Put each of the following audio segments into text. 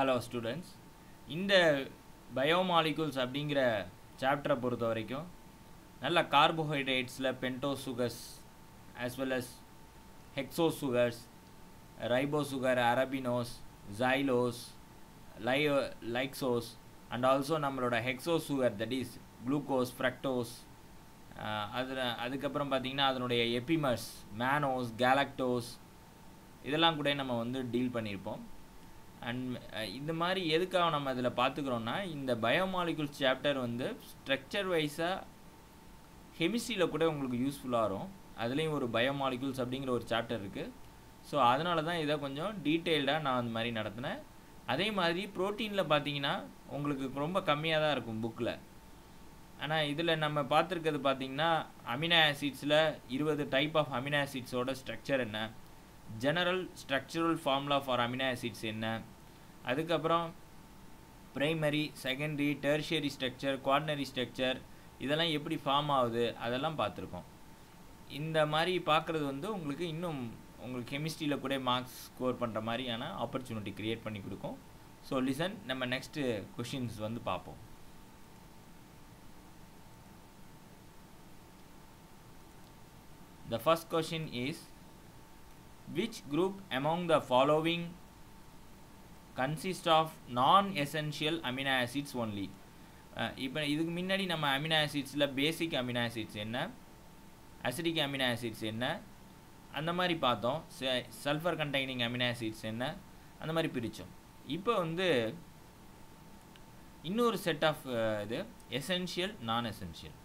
Hello students இந்த biomolecules அப்படிங்கிற சாப்டரை பொறுத்த வரைக்கும் நல்ல கார்போஹைட்ரேட்ஸில் pento sugars as well as hexo sugars ribo sugar arabinose xylose லையோ lyxose and also நம்மளோட hexo sugar that is glucose fructose அதில் அதுக்கப்புறம் பார்த்திங்கன்னா அதனுடைய எபிமர்ஸ் மேனோஸ் கேலக்டோஸ் இதெல்லாம் கூட நம்ம வந்து டீல் பண்ணியிருப்போம். அண்ட் uh, இந்த மாதிரி எதுக்காக நம்ம இதில் பார்த்துக்கிறோன்னா இந்த பயோமாலிகுல்ஸ் சாப்டர் வந்து ஸ்ட்ரக்சர் வைஸாக கெமிஸ்ட்ரியில் கூட உங்களுக்கு யூஸ்ஃபுல்லாக வரும் அதுலேயும் ஒரு பயோமாலிகுல்ஸ் அப்படிங்கிற ஒரு சாப்டர் இருக்குது ஸோ அதனால தான் இதை கொஞ்சம் டீட்டெயில்டாக நான் அந்த மாதிரி நடத்தினேன். அதே மாதிரி ப்ரோட்டீனில் பார்த்தீங்கன்னா உங்களுக்கு ரொம்ப கம்மியாக தான் இருக்கும் புக்கில் ஆனால் இதில் நம்ம பார்த்துருக்கிறது பார்த்தீங்கன்னா அமினோ ஆசிட்ஸில் இருபது டைப் ஆஃப் அமினோ ஆசிட்ஸோட ஸ்ட்ரக்சர் என்ன? General structural formula for amino acids என்ன? அதுக்கப்புறம் primary secondary tertiary structure quaternary structure இதெல்லாம் எப்படி ஃபார்ம் ஆகுது? அதெல்லாம் பார்த்துருக்கோம். இந்த மாதிரி பார்க்குறது வந்து உங்களுக்கு இன்னும் உங்களுக்கு கெமிஸ்ட்ரியில் கூட மார்க்ஸ் ஸ்கோர் பண்ணுற மாதிரியான ஆப்பர்ச்சுனிட்டி க்ரியேட் பண்ணி கொடுக்கும். ஸோ லிசன் நம்ம நெக்ஸ்ட்டு கொஷின்ஸ் வந்து பார்ப்போம். The first question is which group among the following consist of non-essential amino acids only? Uh, இப்போ இதுக்கு முன்னாடி நம்ம அமினோ ஆசிட்ஸில் பேசிக் அமினோ ஆசிட்ஸ் என்ன? அசிடிக் அமினோ ஆசிட்ஸ் என்ன? அந்த மாதிரி பார்த்தோம். சல்ஃபர் கண்டைனிங் அமினோ ஆசிட்ஸ் என்ன? அந்த மாதிரி பிரித்தோம். இப்போ வந்து இன்னொரு செட் ஆஃப் uh, இது essential non essential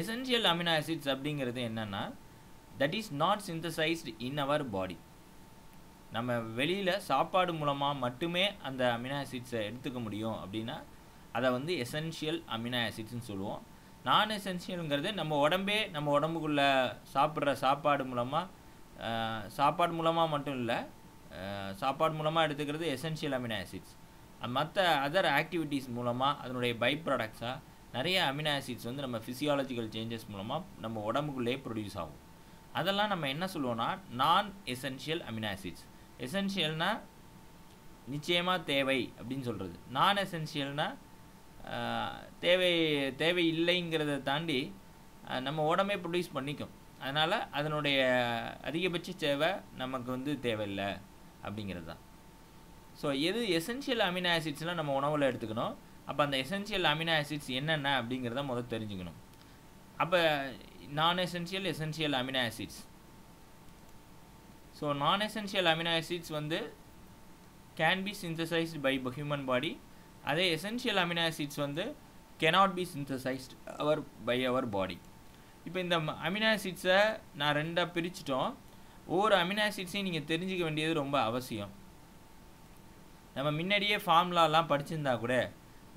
essential amino acids அப்படிங்கிறது என்னென்னா that is not synthesised in our body நம்ம வெளியில் சாப்பாடு மூலமாக மட்டுமே அந்த அமினோ ஆசிட்ஸை எடுத்துக்க முடியும் அப்படின்னா அதை வந்து எசென்ஷியல் அமினோ ஆசிட்ஸ்னு சொல்லுவோம். நான் எசென்ஷியலுங்கிறது நம்ம உடம்பே நம்ம உடம்புக்குள்ளே சாப்பிட்ற சாப்பாடு மூலமாக சாப்பாடு மூலமாக மட்டும் இல்லை சாப்பாடு மூலமாக எடுத்துக்கிறது எசென்ஷியல் அமினோ ஆசிட்ஸ் மற்ற அதர் ஆக்டிவிட்டீஸ் மூலமாக அதனுடைய பை ப்ராடக்ட்ஸாக நிறைய அமினோ ஆசிட்ஸ் வந்து நம்ம ஃபிசியாலஜிக்கல் சேஞ்சஸ் மூலமாக நம்ம உடம்புக்குள்ளேயே ப்ரொடியூஸ் ஆகும். அதெல்லாம் நம்ம என்ன சொல்லுவோம்னா நான் எசென்ஷியல் அமினோ ஆசிட்ஸ் எசென்ஷியல்னால் நிச்சயமாக தேவை அப்படின்னு சொல்கிறது நான் எசென்ஷியல்னால் தேவை தேவை இல்லைங்கிறத தாண்டி நம்ம உடம்பே ப்ரொடியூஸ் பண்ணிக்கும். அதனால் அதனுடைய அதிகபட்ச தேவை நமக்கு வந்து தேவையில்லை அப்படிங்கிறது தான். ஸோ எது எசென்ஷியல் அமினோ ஆசிட்ஸ்லாம் நம்ம உணவில் எடுத்துக்கணும்? அப்போ அந்த எசென்ஷியல் அமினோ ஆசிட்ஸ் என்னென்ன அப்படிங்கிறத முதல் தெரிஞ்சுக்கணும். அப்போ non essential essential amino acids so non essential amino acids வந்து can be synthesised by human body அதே எசென்ஷியல் அமினோ ஆசிட்ஸ் வந்து cannot be synthesised our by our body இப்போ இந்த அமினோ ஆசிட்ஸை நான் ரெண்டாக பிரிச்சிட்டோம். ஒவ்வொரு அமினோ ஆசிட்ஸையும் நீங்கள் தெரிஞ்சிக்க வேண்டியது ரொம்ப அவசியம். நம்ம முன்னாடியே ஃபார்முலாலாம் படிச்சிருந்தா கூட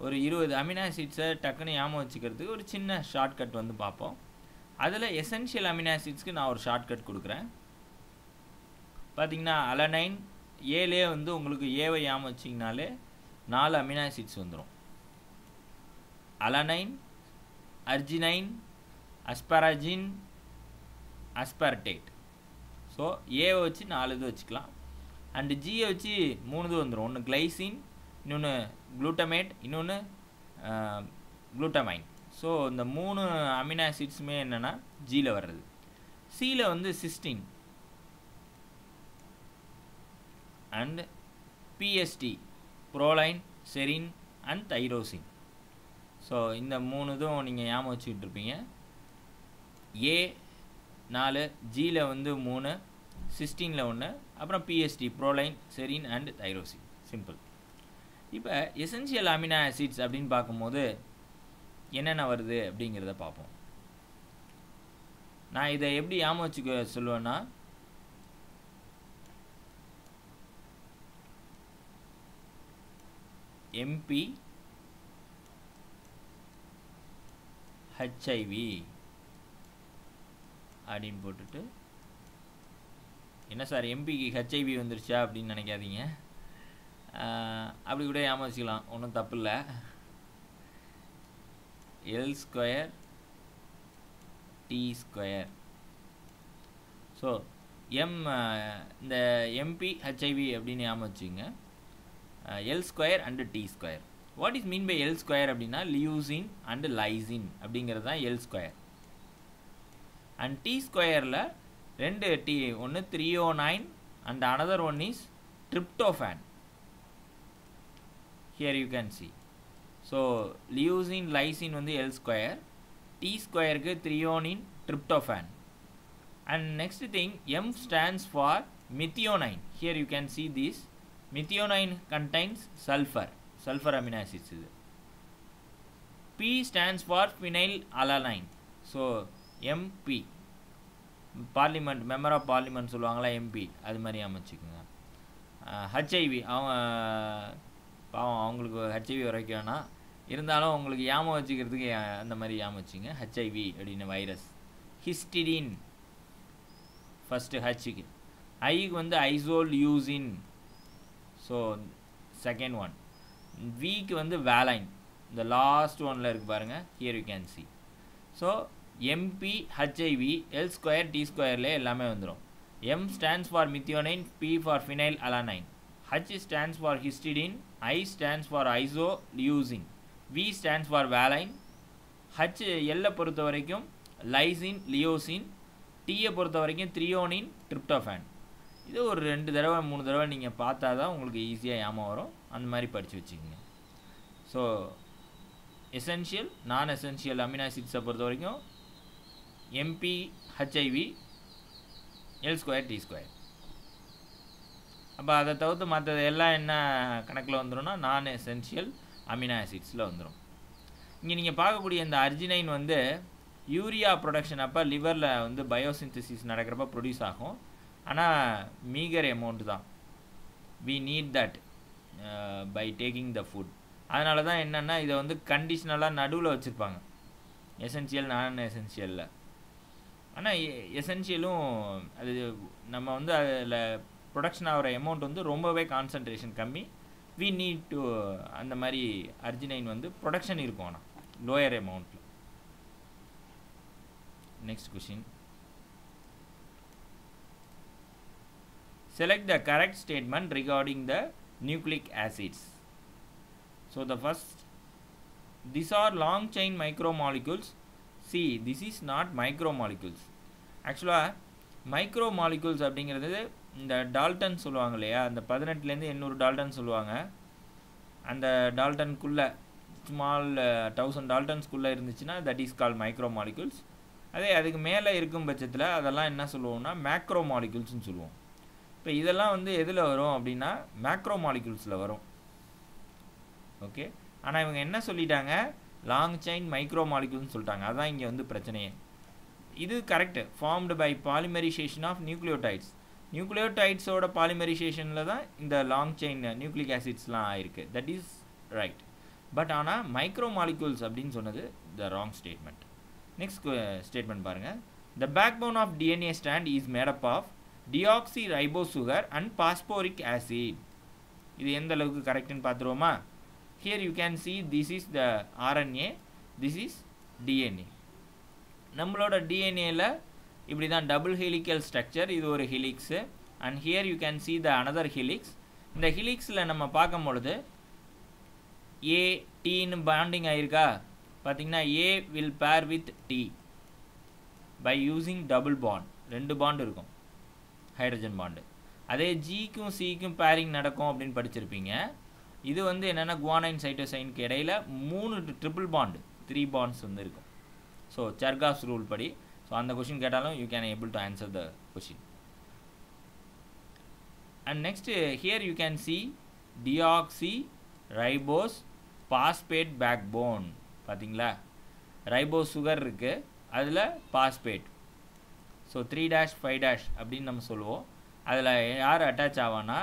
ஒரு இருபது அமினோ ஆசிட்ஸை டக்குன்னு ஞாபகம் வச்சுக்கிறதுக்கு ஒரு சின்ன ஷார்ட்கட் வந்து பார்ப்போம். அதில் எசென்ஷியல் அமினோ ஆசிட்ஸ்க்கு நான் ஒரு ஷார்ட்கட் கொடுக்குறேன். பார்த்தீங்கன்னா அலனைன் ஏலே வந்து உங்களுக்கு ஏவை ஞாபகம் வச்சிங்கனாலே நாலு அமினோ ஆசிட்ஸ் வந்துடும் alanine arginine asparagine aspartate so ஏவை வச்சு நாலு இது வச்சுக்கலாம். அண்டு ஜியை வச்சு மூணு இது வந்துடும் ஒன்று கிளைசின் இன்னொன்று குளூட்டமேட் இன்னொன்று குளூட்டமைன் ஸோ இந்த மூணு அமினோ ஆசிட்ஸுமே என்னென்னா ஜியில் வர்றது. சியில் வந்து cystine and PST proline serine and tyrosine so இந்த மூணு இதுவும் நீங்கள் ஞாபகம் வச்சுக்கிட்டு இருப்பீங்க ஏ நாலு ஜியில் வந்து மூணு சிஸ்டீனில் ஒன்று அப்புறம் PST proline serine and tyrosine simple இப்போ எசென்சியல் அமினோ ஆசிட்ஸ் அப்படின்னு பார்க்கும்போது என்னென்ன வருது அப்படிங்கிறத பார்ப்போம். நான் இதை எப்படி ஞாபகம் வச்சுக்க சொல்லுவேன்னா எம்பி ஹெச்ஐவி அப்படின்னு போட்டுட்டு என்ன சார் எம்பிக்கு ஹெச்ஐவி வந்துருச்சா அப்படின்னு நினைக்காதீங்க. அப்படி கூட ஞாபகம் வச்சுக்கலாம் ஒன்றும் தப்பு இல்லை L square T square so M இந்த எம்பி ஹெச்ஐவி அப்படின்னு ஞாபகம் L square and T square what is mean by L square அப்படின்னா லியூசின் அண்டு லைசின் அப்படிங்கிறது தான் எல் ஸ்கொயர் அண்ட் டி ஸ்கொயரில் ரெண்டு டி ஒன்று threonine and another one is tryptophan here you can see so leucine lysine வந்து L square T ஸ்கொயருக்கு threonine tryptophan and next thing M stands for methionine here you can see this methionine contains sulphur sulphur amino acids இது. P stands for phenylalanine so MP parliament member of parliament சொல்லுவாங்களா MP அது மாதிரி அமைச்சுக்குங்க. HIV அவங்க பாவம் அவங்களுக்கு HIV வரைக்கும் வேணாம். இருந்தாலும் உங்களுக்கு யாமம் வச்சுக்கிறதுக்கு அந்த மாதிரி யாமம் வச்சுங்க. ஹச்ஐவி அப்படின்னு வைரஸ் ஹிஸ்டிடின் ஃபஸ்ட்டு ஹச்சுக்கு ஐக்கு வந்து isoleucine so second one விக்கு வந்து வேலைன் இந்த லாஸ்ட் ஒனில் இருக்குது பாருங்கள் here you can see so MP HIV L square T ஸ்கொயர்லேயே எல்லாமே வந்துடும் M stands for methionine P for phenylalanine H stands for histidine I stands for isoleucine V stands for valine H எல்லை பொறுத்த வரைக்கும் lysine லியோசின் டீயை பொறுத்த வரைக்கும் threonine tryptophan இது ஒரு ரெண்டு தடவை மூணு தடவை நீங்கள் பார்த்தா தான் உங்களுக்கு ஈஸியாக ஞாபகம் வரும். அந்த மாதிரி படித்து வச்சுக்கோங்க. ஸோ எசென்ஷியல் நான் எசென்ஷியல் அமினாசிட்ஸை பொறுத்த வரைக்கும் MP HIV L square T square அப்போ அதை தவிர்த்து மற்றது எல்லாம் என்ன கணக்கில் வந்துடும்னா நான் எசென்ஷியல் அமினோ ஆசிட்ஸில் வந்துடும் இங்கே நீங்கள் பார்க்கக்கூடிய இந்த அர்ஜினைன் வந்து யூரியா ப்ரொடக்ஷன் அப்போ லிவரில் வந்து பயோசிந்தசிஸ் நடக்கிறப்ப ப்ரொடியூஸ் ஆகும். ஆனால் மீகர் அமௌண்ட் தான். We need that by taking the food அதனால தான் என்னென்னா இதை வந்து கண்டிஷ்னலாக நடுவில் வச்சுருப்பாங்க. எசென்ஷியல் நான் எசென்ஷியலில் ஆனால் எசென்ஷியலும் அது நம்ம வந்து அதில் ப்ரொடக்ஷன் ஆகிற அமௌண்ட் வந்து ரொம்பவே கான்சன்ட்ரேஷன் கம்மி வி நீட் டு அந்த மாதிரி அர்ஜினைன் வந்து ப்ரொடக்ஷன் இருக்கும் ஆனால் லோயர் அமௌண்ட்டில் next question select the correct statement regarding the nucleic acids so the first these are long chain micromolecules see this is not micromolecules ஆக்சுவலாக மைக்ரோ மாலிகுல்ஸ் அப்படிங்கிறது இந்த Dalton சொல்லுவாங்க இல்லையா அந்த பதினெட்டுலேருந்து எண்ணூறு டால்டன் சொல்லுவாங்க. அந்த டால்டனுக்குள்ளே ஸ்மால் தௌசண்ட் டால்டன்ஸ்குள்ளே இருந்துச்சுன்னா that is call micro molecules அதே அதுக்கு மேலே இருக்கும் பட்சத்தில் அதெல்லாம் என்ன சொல்லுவோம்னா மேக்ரோ மாலிகுல்ஸ்னு சொல்லுவோம். இப்போ இதெல்லாம் வந்து எதில் வரும் அப்படின்னா மேக்ரோ மாலிகுல்ஸில் வரும். ஓகே ஆனால் இவங்க என்ன சொல்லிட்டாங்க? லாங் செயின் மைக்ரோ மாலிகுல்னு சொல்லிட்டாங்க. அதான் இங்கே வந்து பிரச்சனையே. இது correct formed by polymerisation of nucleotides நியூக்ளியோடைட்ஸோட பாலிமரைசேஷனில் தான் இந்த லாங் செயின் நியூக்ளிக் ஆசிட்ஸ்லாம் ஆயிருக்கு. தட் இஸ் ரைட் பட் ஆனால் மைக்ரோ மாலிகூல்ஸ் அப்படின்னு சொன்னது the wrong statement next statement பாருங்கள் the backbone of DNA strand is made up of deoxy ribo sugar and phosphoric acid இது எந்த அளவுக்கு கரெக்டுன்னு பார்த்துருவோமா? Here you can see this is the RNA this is DNA நம்மளோட டிஎன்ஏல இப்படி தான் double helical structure இது ஒரு helix and here you can see the another helix இந்த ஹிலிக்ஸில் நம்ம பார்க்கும் பொழுது ஏ டீன்னு பாண்டிங் ஆயிருக்கா? பார்த்தீங்கன்னா A will pair with T by using double bond ரெண்டு பாண்டு இருக்கும். ஹைட்ரஜன் பாண்டு அதே ஜிக்கும் சிக்கும் பேரிங் நடக்கும் அப்படின்னு படிச்சிருப்பீங்க. இது வந்து என்னென்னா குவானைன் சைட்டோசைனுக்கு இடையில் மூணு ட்ரிபிள் பாண்டு த்ரீ பாண்ட்ஸ் வந்து இருக்கும். ஸோ சர்காஸ் ரூல் படி ஸோ அந்த கொஷின் கேட்டாலும் you can able to answer the question and next here you can see deoxy ribose phosphate backbone பார்த்தீங்களா ரைபோஸ் சுகர் இருக்குது அதில் phosphate so three dash five dash அப்படின்னு நம்ம சொல்லுவோம். அதில் யார் அட்டாச் ஆவான்னா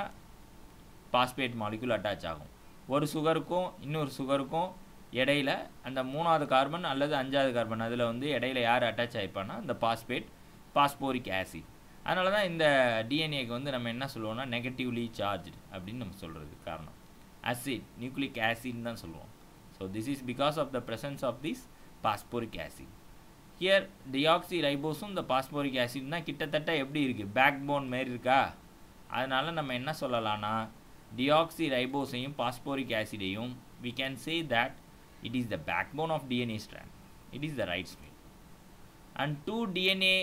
பாஸ்பேட் மாலிக்யூல் அட்டாச் ஆகும். ஒரு சுகருக்கும் இன்னொரு சுகருக்கும் இடையில அந்த மூணாவது கார்பன் அல்லது அஞ்சாவது கார்பன் அதில் வந்து இடையில யார் அட்டாச் ஆகிப்பான்னா இந்த பாஸ்பேட் பாஸ்போரிக் ஆசிட் அதனால தான் இந்த டிஎன்ஏக்கு வந்து நம்ம என்ன சொல்லுவோம்னா நெகட்டிவ்லி சார்ஜ்டு அப்படின்னு நம்ம சொல்கிறது காரணம். ஆசிட் நியூக்ளிக் ஆசிட்னு தான் சொல்லுவோம். So this is because of the presence of this phosphoric acid here deoxy ரைபோஸும் இந்த பாஸ்போரிக் ஆசிட் தான் கிட்டத்தட்ட எப்படி இருக்குது பேக் போன் மாரி இருக்கா? அதனால் நம்ம என்ன சொல்லலாம்னா டியாக்சி ரைபோஸையும் phosphoric ஆசிடையும் we can say that it is the backbone of DNA strand. It is the right strand. And two DNA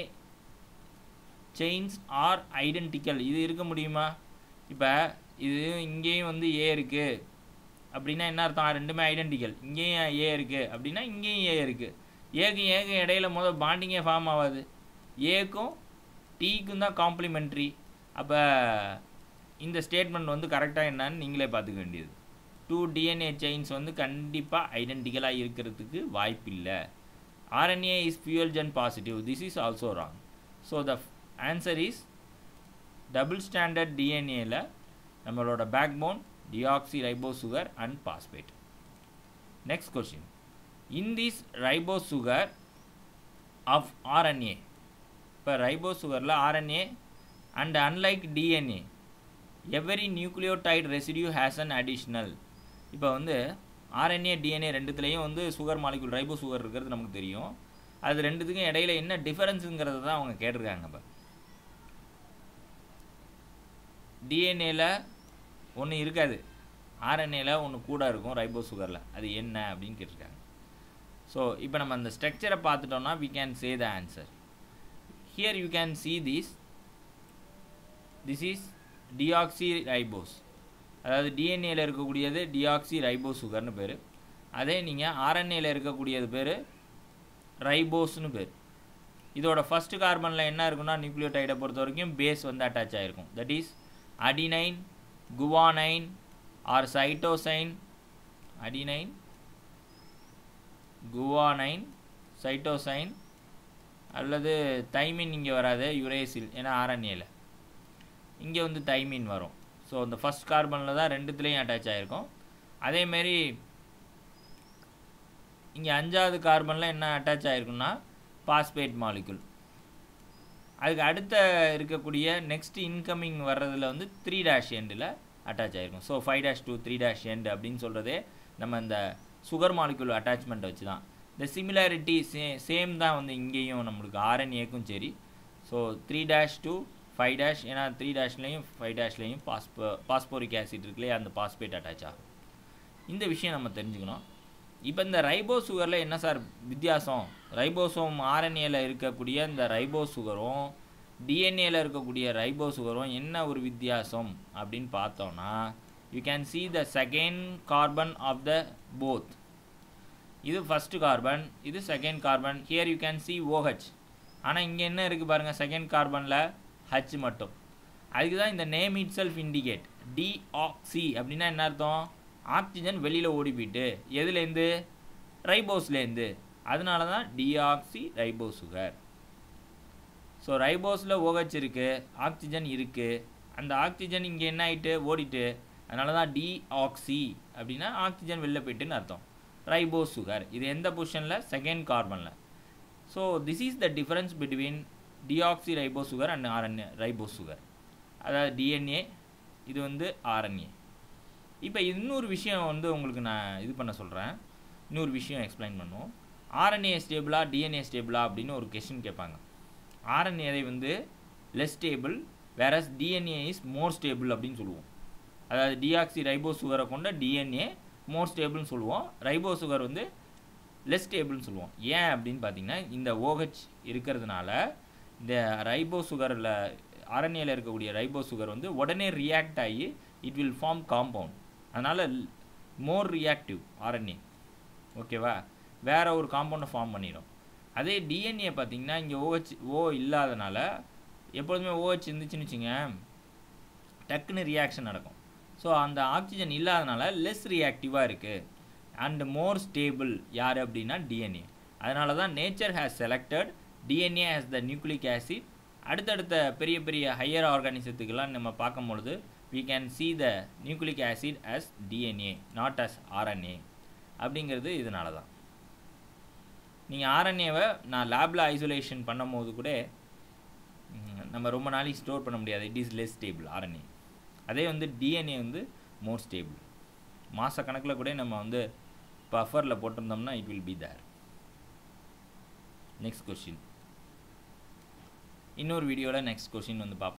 chains are identical. இது இருக்க முடியுமா? இப்போ இது இங்கேயும் வந்து ஏ இருக்குது அப்படின்னா என்ன அர்த்தம்? ரெண்டுமே ஐடென்டிக்கல் இங்கேயும் ஏ இருக்குது அப்படின்னா இங்கேயும் ஏ இருக்குது ஏக்கும் ஏக்கும் இடையில முதல் பாண்டிங்கே ஃபார்ம் ஆகாது. ஏக்கும் டீக்கும் தான் காம்ப்ளிமெண்ட்ரி அப்போ இந்த ஸ்டேட்மெண்ட் வந்து கரெக்டாக என்னன்னு நீங்களே பார்த்துக்க வேண்டியது. டூ டிஎன்ஏ செயின்ஸ் வந்து கண்டிப்பாக ஐடென்டிக்கலாக இருக்கிறதுக்கு வாய்ப்பில்லை. RNA is Feulgen positive this is also wrong so the answer is double stranded டிஎன்ஏயில் நம்மளோட backbone deoxy ribo sugar and phosphate next question in this ribo sugar of RNA இப்போ ribo சுகரில் RNA and unlike DNA every nucleotide residue has an additional இப்போ வந்து RNA DNA ரெண்டுத்துலேயும் வந்து sugar molecule ribo sugar இருக்கிறது நமக்கு தெரியும். அது ரெண்டுத்துக்கும் இடையில என்ன டிஃபரன்ஸுங்கிறத தான் அவங்க கேட்டிருக்காங்க இப்போ. டிஎன்ஏல ஒன்று இருக்காது. ஆர்என்ஏல ஒன்று கூட இருக்கும் ரைபோ சுகரில் அது என்ன அப்படின்னு கேட்டிருக்காங்க. ஸோ இப்போ நம்ம அந்த ஸ்ட்ரக்சரை பார்த்துட்டோம்னா we can say the answer here you can see this this is deoxy ribose அதாவது டிஎன்ஏல இருக்கக்கூடியது டியாக்சி ரைபோ சுகர்னு பேர். அதே நீங்கள் ஆர்என்ஏல இருக்கக்கூடியது பேர் ரைபோஸ்னு பேர். இதோட ஃபர்ஸ்ட் கார்பனில் என்ன இருக்குன்னா நியூக்ளியோடைடை பொறுத்த வரைக்கும் பேஸ் வந்து அட்டாச் ஆகிருக்கும் that is adenine guanine or cytosine adenine guanine cytosine அல்லது தைமின் இங்கே வராது யுரேசில் ஏன்னா ஆர்என்ஏல இங்கே வந்து தைமின் வரும். ஸோ இந்த ஃபஸ்ட் கார்பனில் தான் ரெண்டுத்துலேயும் அட்டாச் ஆகிருக்கும் அதேமாரி இங்கே அஞ்சாவது கார்பனில் என்ன அட்டாச் ஆகிருக்குன்னா பாஸ்பேட் மாலிகுல் அதுக்கு அடுத்த இருக்கக்கூடிய நெக்ஸ்ட் இன்கமிங் வர்றதில் வந்து த்ரீ டேஷ் எண்டில் அட்டாச் ஆகிருக்கும் so five dash to three dash end அப்படின்னு சொல்கிறதே நம்ம இந்த சுகர் மாலிகுல் அட்டாச்மெண்ட்டை வச்சு தான் இந்த சிமிலாரிட்டி சே சேம் தான் வந்து இங்கேயும் நம்மளுக்கு ஆர்என்ஏக்கும் சரி. So three dash to five dash ஏன்னா த்ரீ டேஷ்லேயும் ஃபைவ் டேஷ்லேயும் பாஸ்போ பாஸ்போரிக் ஆசிட் இருக்குல்லையே அந்த பாஸ்பேட் அட்டாச் ஆகும். இந்த விஷயம் நம்ம தெரிஞ்சுக்கணும். இப்போ இந்த ரைபோ சுகரில் என்ன சார் வித்தியாசம்? ரைபோசோம் ஆர்என்ஏல இருக்கக்கூடிய இந்த ரைபோ சுகரும் டிஎன்ஏல இருக்கக்கூடிய ரைபோ சுகரும் என்ன ஒரு வித்தியாசம் அப்படின்னு பார்த்தோம்னா you can see the second carbon of the both இது ஃபஸ்ட்டு கார்பன் இது second carbon here you can see OH ஆனால் இங்கே என்ன இருக்குது பாருங்கள் செகண்ட் கார்பனில் ஹச் மட்டும். அதுக்கு தான் இந்த name itself indicate deoxy அப்படின்னா என்ன அர்த்தம்? ஆக்சிஜன் வெளியில் ஓடி போயிட்டு எதுலேருந்து? ரைபோஸ்லேருந்து அதனால தான் டிஆக்சி ரைபோ சுகர் ஸோ ரைபோஸில் ஓஹெச் இருக்குது ஆக்சிஜன் இருக்குது அந்த ஆக்சிஜன் இங்கே என்ன ஆகிட்டு ஓடிட்டு. அதனால தான் டிஆக்சி அப்படின்னா ஆக்சிஜன் வெளில போயிட்டுன்னு அர்த்தம். ரைபோ சுகர் இது எந்த பொசிஷனில் second கார்பனில் so this is the difference between deoxy ribo sugar and RNA ribo sugar அதாவது டிஎன்ஏ இது வந்து ஆர்என்ஏ இப்போ இன்னொரு விஷயம் வந்து உங்களுக்கு நான் இது பண்ண சொல்கிறேன் இன்னொரு விஷயம் எக்ஸ்பிளைன் பண்ணுவோம். ஆர்என்ஏ ஸ்டேபிளா டிஎன்ஏ ஸ்டேபிளா அப்படின்னு ஒரு கொஷின் கேட்பாங்க. ஆர்என்ஏதை வந்து less stable whereas DNA is more stable அப்படின்னு சொல்லுவோம். அதாவது டிஆக்சி ரைபோ சுகரை கொண்ட டிஎன்ஏ மோர் ஸ்டேபிள்னு சொல்லுவோம். ரைபோ சுகர் வந்து லெஸ் ஸ்டேபிள்னு சொல்லுவோம். ஏன் அப்படின்னு பார்த்தீங்கன்னா இந்த ஓஹெச் இருக்கிறதுனால இந்த ரைபோ சுகரில் அரண்யில் இருக்கக்கூடிய ரைபோ சுகர் வந்து உடனே ரியாக்ட் ஆகி இட் வில் ஃபார்ம் காம்பவுண்ட் அதனால் மோர் ரியாக்டிவ் ஆர்என்ஏ. ஓகேவா? வேற ஒரு காம்பவுண்டை ஃபார்ம் பண்ணிடும். அதே டிஎன்ஏ பார்த்தீங்கன்னா இங்கே ஓஹெச் ஓ இல்லாதனால எப்பொழுதுமே ஓஹெச் இருந்துச்சுன்னு வச்சுங்க டக்குன்னு ரியாக்ஷன் நடக்கும். ஸோ அந்த ஆக்சிஜன் இல்லாதனால லெஸ் ரியாக்டிவாக இருக்குது அண்ட் மோர் ஸ்டேபிள் யார் அப்படின்னா டிஎன்ஏ அதனால தான் nature has selected DNA as the nucleic acid அடுத்தடுத்த பெரிய பெரிய ஹையர் ஆர்கானிசத்துக்கெல்லாம் நம்ம பார்க்கும்பொழுது we can see the nucleic acid as DNA not as RNA அப்படிங்கிறது இதனால தான் நீங்கள் ஆர்என்ஏவை நான் லேபில் ஐசோலேஷன் பண்ணும் போது கூட நம்ம ரொம்ப நாளைக்கு ஸ்டோர் பண்ண முடியாது. It is less stable RNA அதே வந்து டிஎன்ஏ வந்து மோர் ஸ்டேபிள் மாத கணக்கில் கூட நம்ம வந்து பஃபரில் போட்டிருந்தோம்னா it will be there next question இன்னொரு வீடியோவில் நெக்ஸ்ட் கொஷின் வந்து பார்ப்போம்